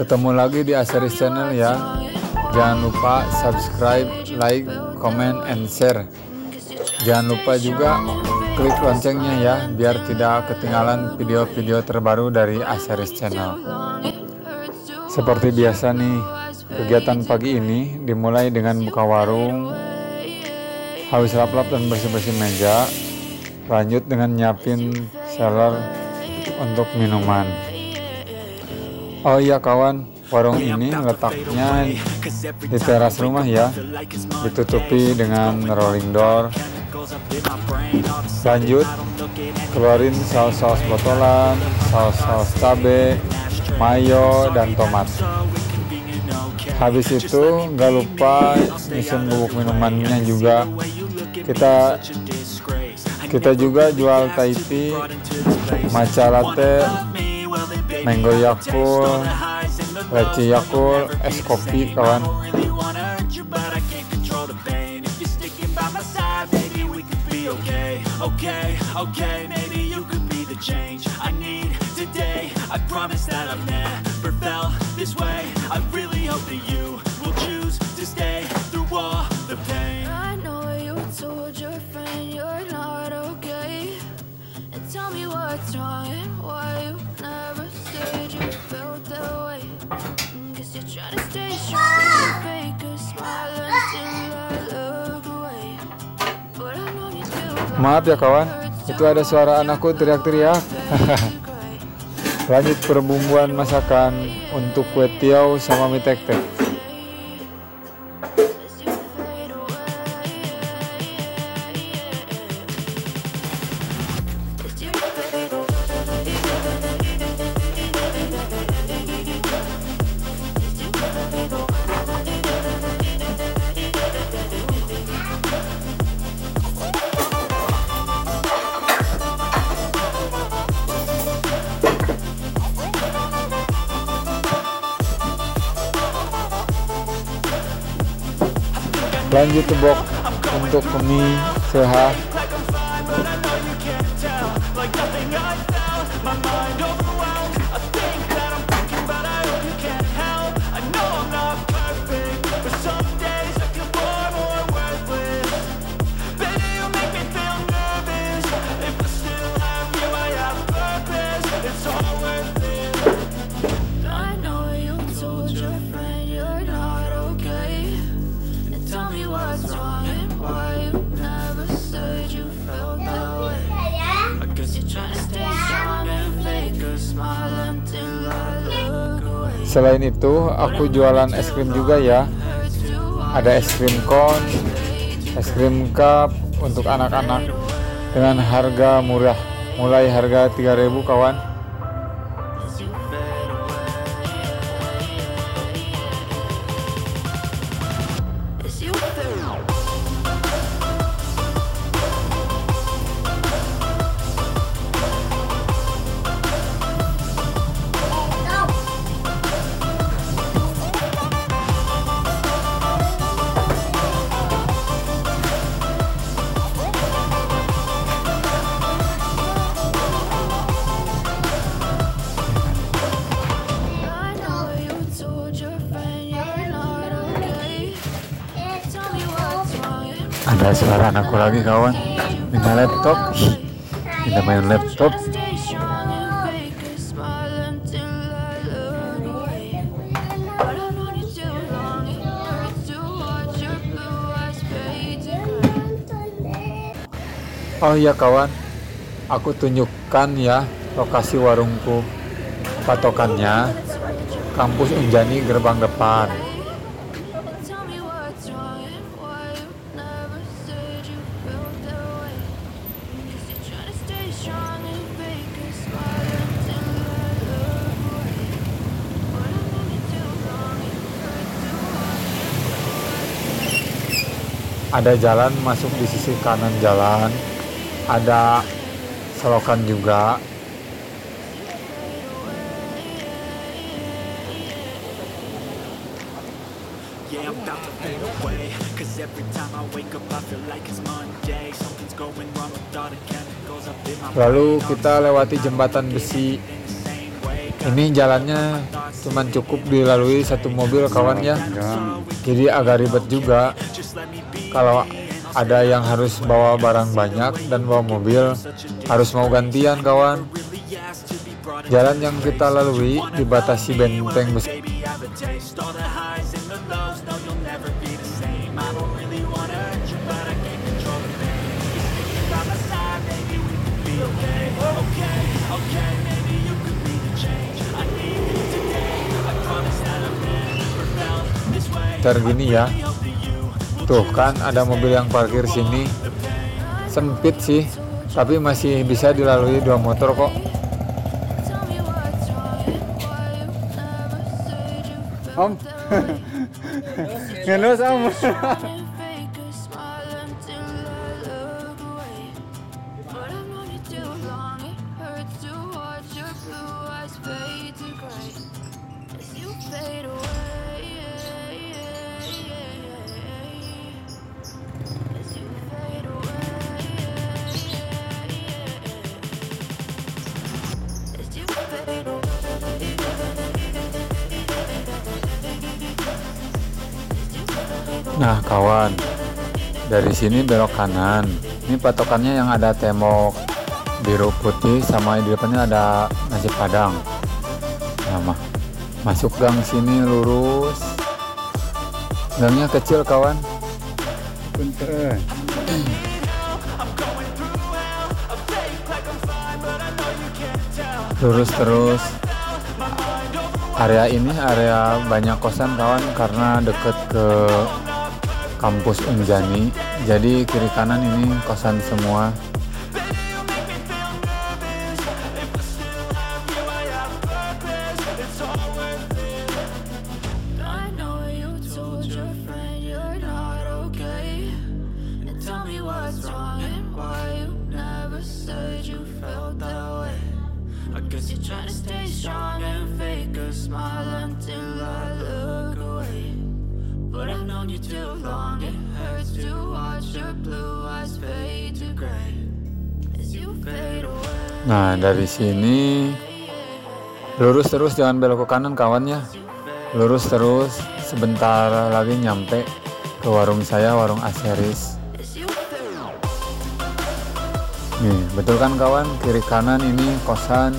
Ketemu lagi di Aseris Channel ya. Jangan lupa subscribe, like, comment, and share. Jangan lupa juga klik loncengnya ya Biar tidak ketinggalan video-video terbaru dari Aseris Channel. Seperti biasa nih Kegiatan pagi ini dimulai dengan buka warung Habis lap-lap dan bersih-bersih meja Lanjut dengan nyiapin seller untuk minuman. Oh iya kawan, warung ini letaknya di teras rumah ya, ditutupi dengan rolling door. Lanjut, keluarin saus-saus botolan, saus-saus cabe, mayo, dan tomat. Habis itu nggak lupa nyusun bubuk minumannya juga. Kita kita juga jual Thai tea, matcha latte, mango yakul, leci yakul, es kopi kawan. Okay, okay, maybe you could be the change I need today. I promise that I've never felt this way. Maaf ya kawan, itu ada suara anakku teriak-teriak. Lanjut perbumbuan masakan untuk kue tiaw sama mie tek-tek. Lanjut tebok untuk mie sehat Selain itu, aku jualan es krim juga ya. Ada es krim cone, es krim cup untuk anak-anak dengan harga murah, mulai harga 3000 kawan. Ada suara anakku lagi kawan. Minta laptop. Minta main laptop. Oh iya kawan, aku tunjukkan ya lokasi warungku. Patokannya kampus Unjani gerbang depan. Ada jalan masuk di sisi kanan jalan. Ada selokan juga. Lalu kita lewati jembatan besi ini jalannya cuman cukup dilalui satu mobil kawan ya jadi agak ribet juga kalau ada yang harus bawa barang banyak dan bawa mobil harus mau gantian kawan jalan yang kita lalui dibatasi benteng besar Baby, have a taste. All the highs and the lows. No, you'll never be the same. I don't really wanna hurt you, but I can't control the pain. You're sticking by my side, maybe we could be okay. Okay, okay, maybe you could be the change. I need you today. I promise that I've never felt this way. Ntar gini ya tuh kan ada mobil yang parkir sini. Sempit sih tapi masih bisa dilalui dua motor kok. Tell me what's nah kawan. Dari sini belok kanan. Ini patokannya yang ada tembok biru putih sama di depannya ada nasi padang. Nah masuk gang sini lurus. Gangnya kecil kawan. Punten. lurus terus. Area ini area banyak kosan kawan karena deket ke kampus Unjani. Jadi kiri kanan ini kosan semua. Guess you're trying to stay strong and fake a smile until I. But I've known you too long, it hurts to watch your blue eyes fade to gray. As you fade away. nah dari sini. Lurus terus jangan belok ke kanan kawan ya. Lurus terus sebentar lagi nyampe ke warung saya warung Aseris. Nih betul kan kawan? Kiri kanan ini kosan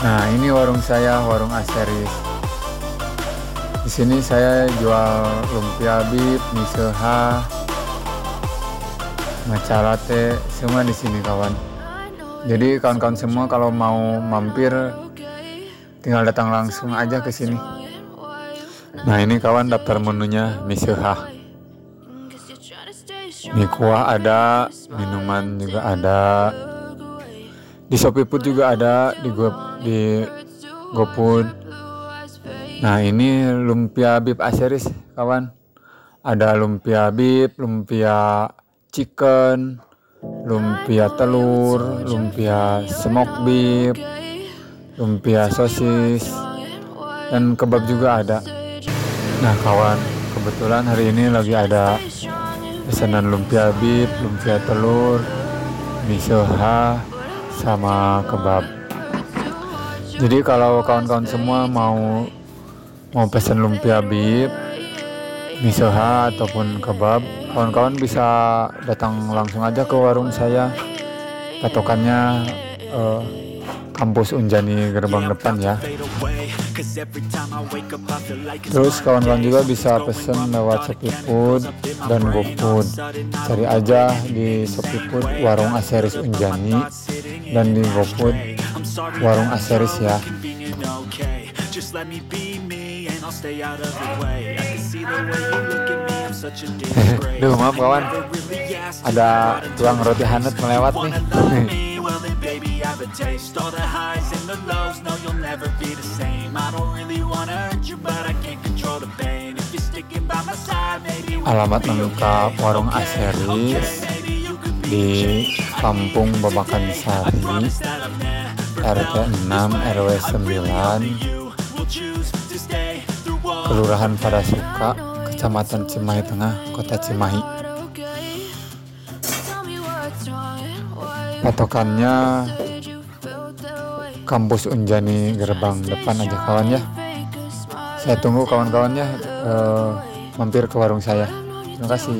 Nah, ini warung saya, warung Aseris. Di sini saya jual lumpia bib, mie seha, matcha latte, semua di sini kawan. Jadi kawan-kawan semua kalau mau mampir tinggal datang langsung aja ke sini. Nah, ini kawan daftar menunya strong. Mie kuah ada, minuman juga ada. Di Shopee Food juga ada, di Go di GoFood. Nah, ini lumpia bib Aseris, kawan. Ada lumpia bib, lumpia chicken, lumpia telur, lumpia smoke beef, lumpia sosis, dan kebab juga ada. Nah, kawan, kebetulan hari ini lagi ada pesanan lumpia bib, lumpia telur, mie seha, sama kebab. Jadi kalau kawan-kawan semua mau mau pesan lumpia bib, mie seha ataupun kebab, kawan-kawan bisa datang langsung aja ke warung saya. Patokannya eh, kampus Unjani gerbang depan ya. Terus kawan-kawan juga bisa pesen lewat Shopee dan GoFood. Cari aja di Shopee warung Aseris Unjani dan di GoFood warung Aseris ya. Duh maaf kawan, ada tuang roti hangat melewat nih. Alamat lengkap warung be di Kampung Babakan Sari, RT 6 RW 9 Kelurahan Parasuka Kecamatan Cimahi Tengah Kota Cimahi. Patokannya kampus Unjani gerbang depan aja kawan ya. Saya tunggu kawan-kawannya uh, mampir ke warung saya. Terima kasih.